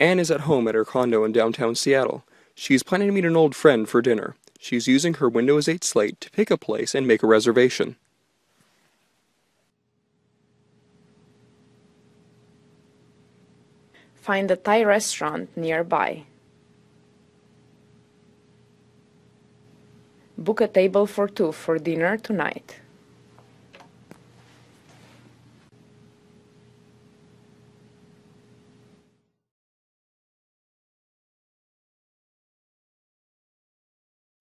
Anne is at home at her condo in downtown Seattle. She is planning to meet an old friend for dinner. She's using her Windows 8 slate to pick a place and make a reservation. Find a Thai restaurant nearby. Book a table for two for dinner tonight.